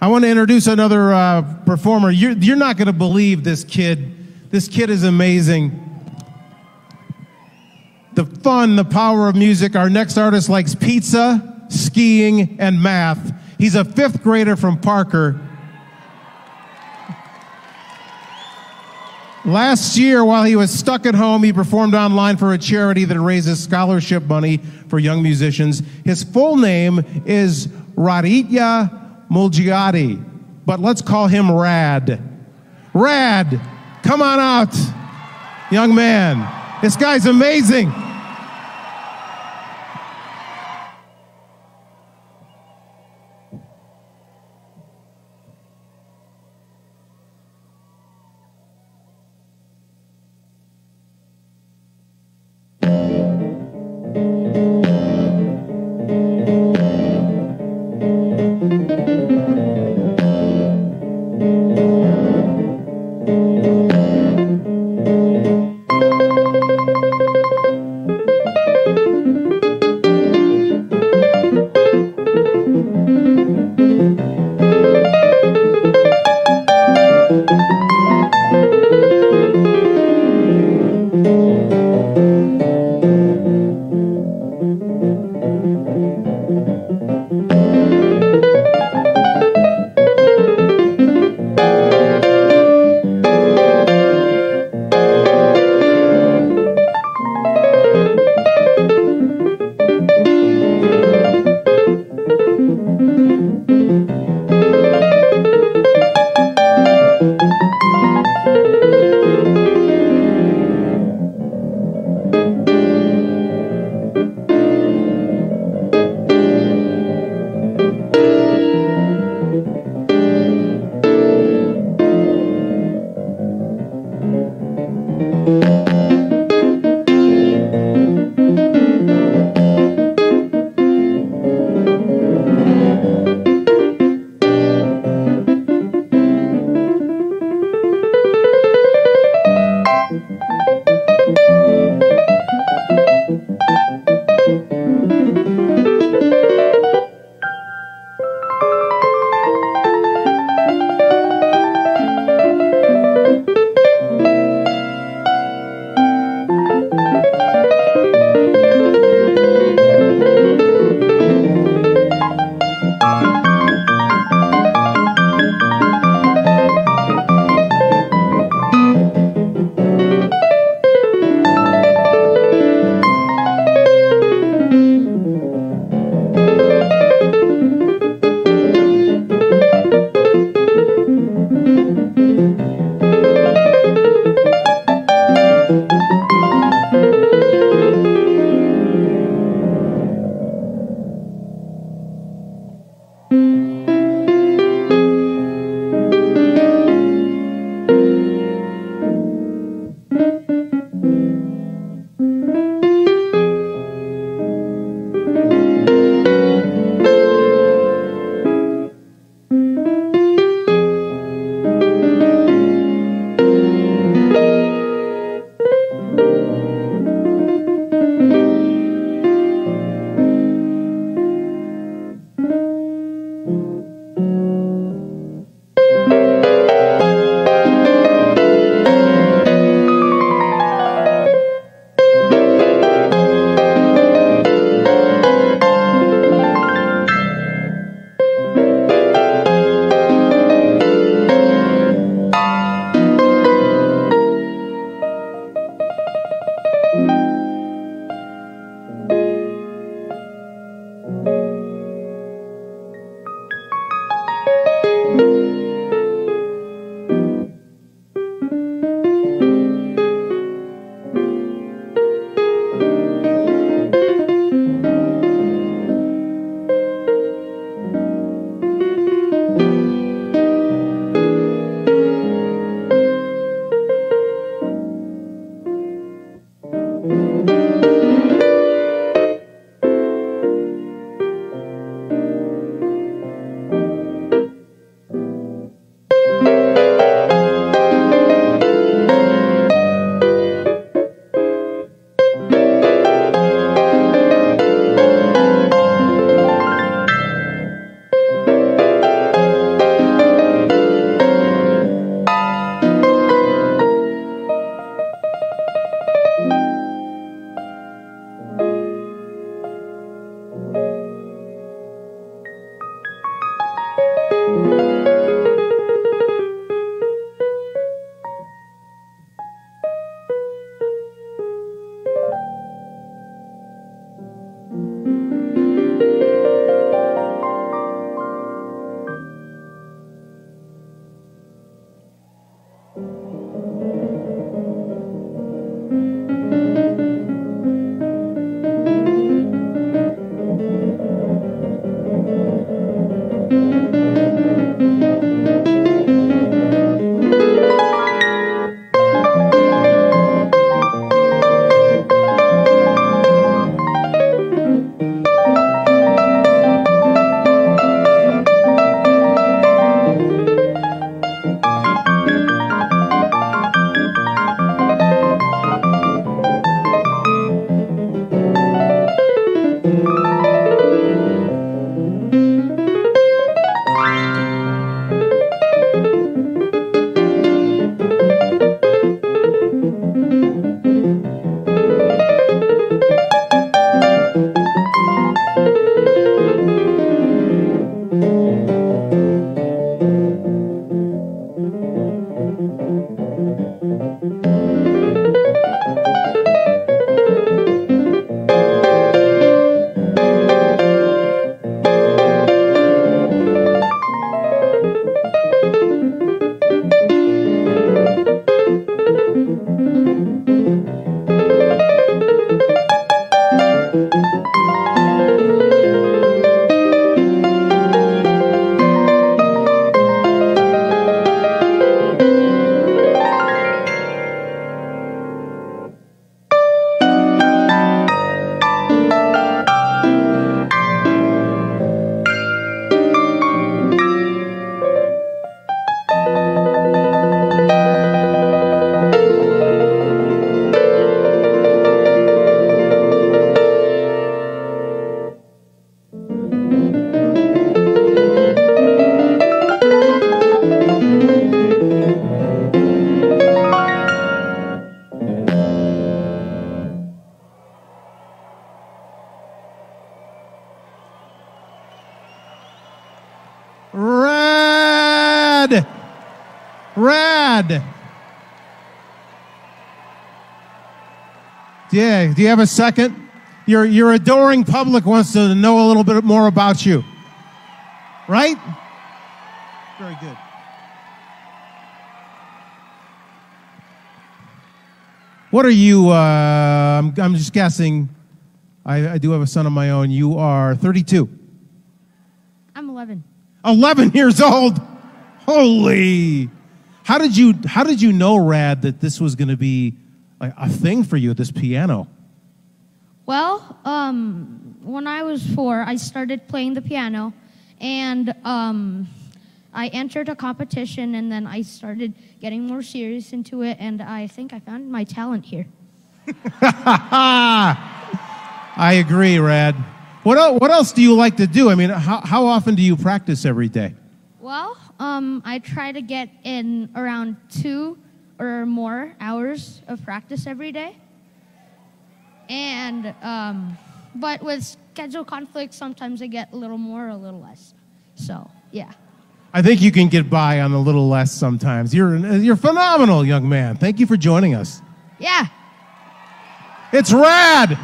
I want to introduce another uh, performer. You're, you're not going to believe this kid. This kid is amazing. The fun, the power of music. Our next artist likes pizza, skiing, and math. He's a fifth grader from Parker. Last year, while he was stuck at home, he performed online for a charity that raises scholarship money for young musicians. His full name is Raditya Muljadi, but let's call him Rad. Rad, come on out, young man. This guy's amazing. Rad! Rad! Yeah, do you have a second? Your, your adoring public wants to know a little bit more about you. Right? Very good. What are you? Uh, I'm, I'm just guessing. I, I do have a son of my own. You are 32. I'm 11. 11 years old. Holy. How did you how did you know Rad that this was going to be a, a thing for you this piano? Well, um, when I was four, I started playing the piano, and um, I entered a competition, and then I started getting more serious into it, and I think I found my talent here. I agree, Rad. What el- what else do you like to do? I mean, how how often do you practice every day? Well, um, I try to get in around two or more hours of practice every day. And, um, but with schedule conflicts, sometimes I get a little more, or a little less. So, yeah. I think you can get by on a little less sometimes. You're you're phenomenal, young man. Thank you for joining us. Yeah. It's Rad,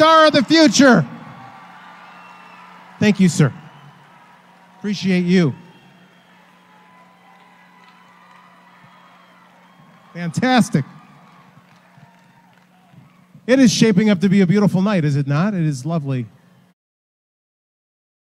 star of the future. Thank you, sir. Appreciate you. Fantastic. It is shaping up to be a beautiful night, is it not? It is lovely.